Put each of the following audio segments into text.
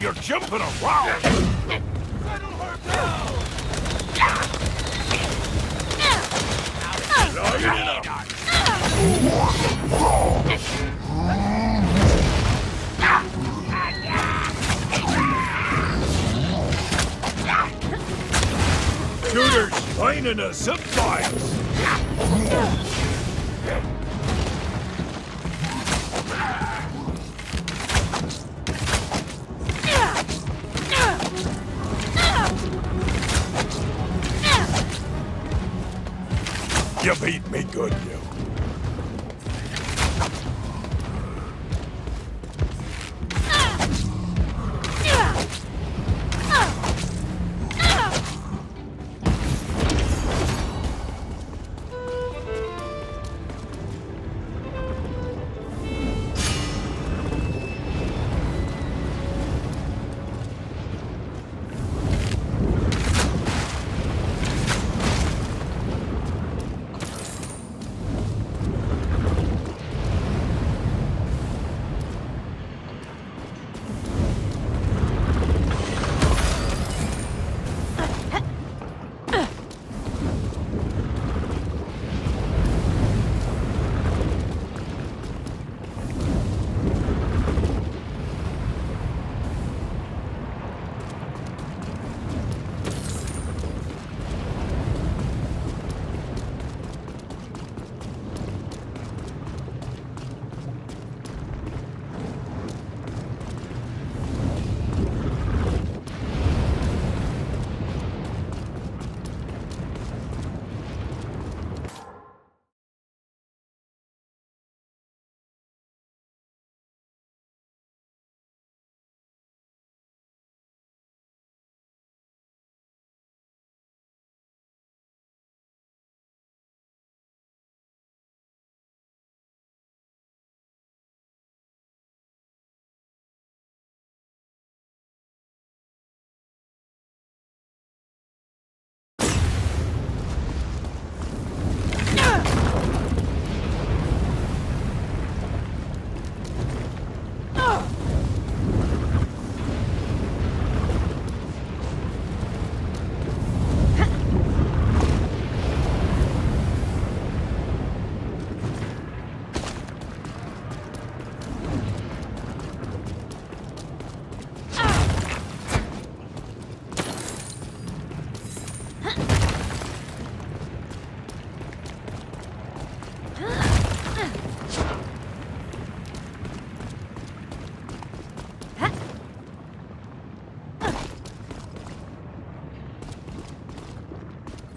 You're jumping around! Up! Shooters lining us sometimes! You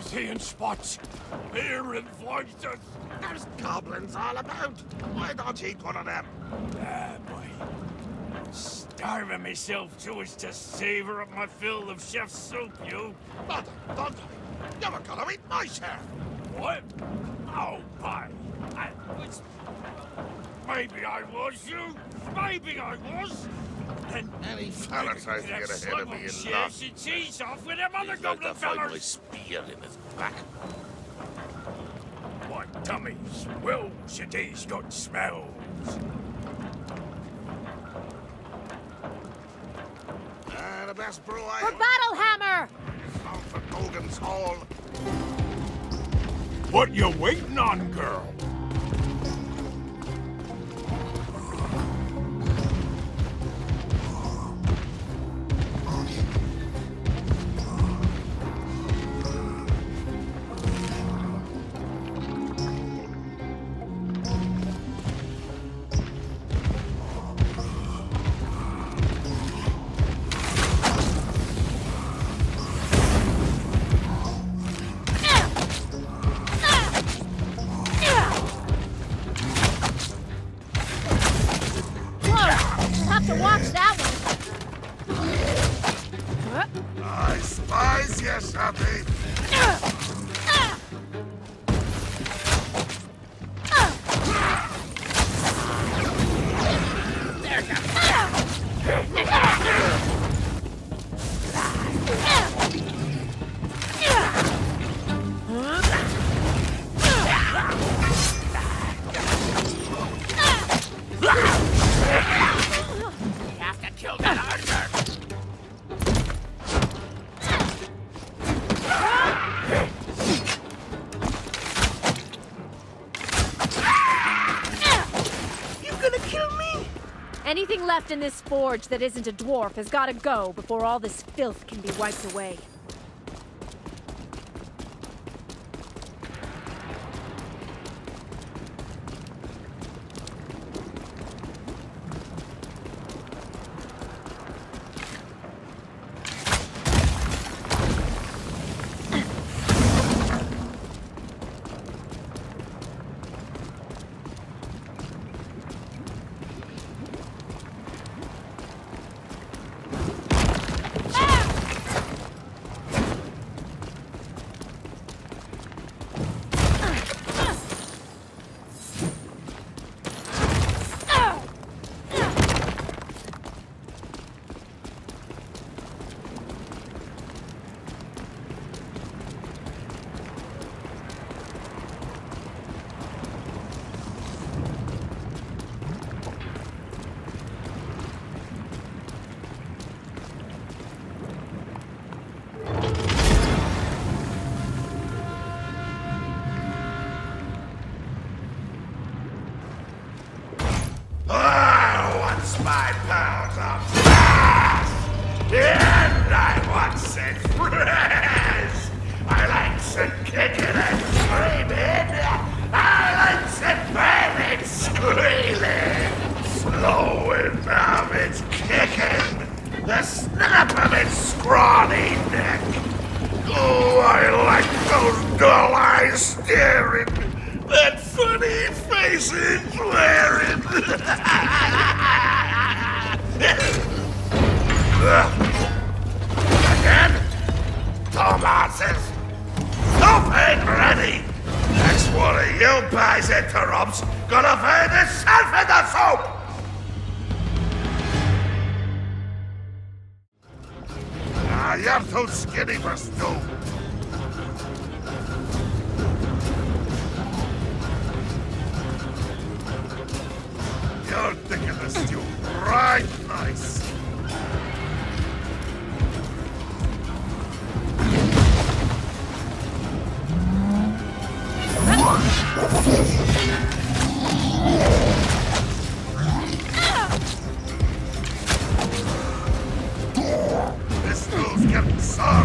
Seeing spots, hearing voices. There's goblins all about. Why don't you eat one of them? Ah, boy. Starving myself too as to savor up my fill of chef's soup, you. Mother, don't you were gonna eat my share. What? Oh, boy. I was... Maybe I was, you. Maybe I was. And Any fella tries to get ahead of me in luck. Should tease off with them other He's like goblin to find my fellers. spear in his back. What dummies? Wills and these good smells. Ah, the best brew I For Battlehammer! for Gogan's Hall. What you waiting on, girl? Anything left in this forge that isn't a dwarf has gotta go before all this filth can be wiped away. Of fast, and I wants it fresh. I likes it kicking and screaming. I likes it banging, squealing, slowing down its kicking, the snap of its scrawny neck. Oh, I like those dull eyes staring, that funny face it's wearing. Again? Dumbasses! Ain't ready! Next one of you guys interrupts, gonna find himself in the soup! Ah, you're too skinny for stew. Nice. This stew's getting sour,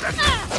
Ah!